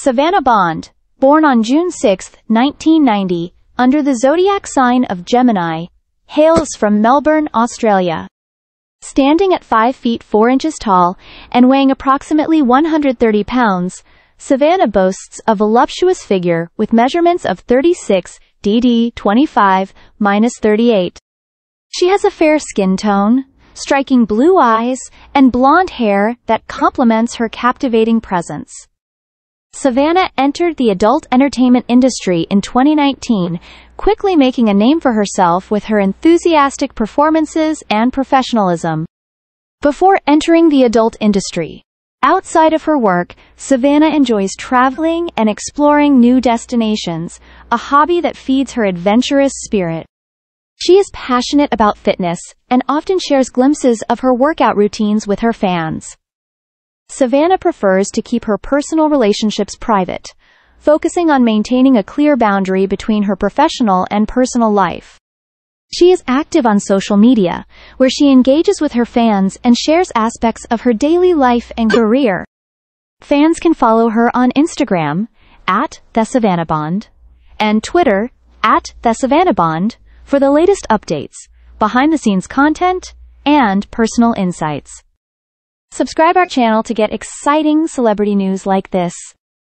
Savannah Bond, born on June 6, 1990, under the zodiac sign of Gemini, hails from Melbourne, Australia. Standing at 5 feet 4 inches tall and weighing approximately 130 pounds, Savannah boasts a voluptuous figure with measurements of 36 DD 25 minus 38. She has a fair skin tone, striking blue eyes, and blonde hair that complements her captivating presence. Savannah entered the adult entertainment industry in 2019, quickly making a name for herself with her enthusiastic performances and professionalism. Before entering the adult industry, outside of her work, Savannah enjoys traveling and exploring new destinations, a hobby that feeds her adventurous spirit. She is passionate about fitness and often shares glimpses of her workout routines with her fans. Savannah prefers to keep her personal relationships private, focusing on maintaining a clear boundary between her professional and personal life. She is active on social media, where she engages with her fans and shares aspects of her daily life and career. Fans can follow her on Instagram, at The Savannah Bond, and Twitter, at The Savannah Bond, for the latest updates, behind the scenes content, and personal insights. Subscribe our channel to get exciting celebrity news like this.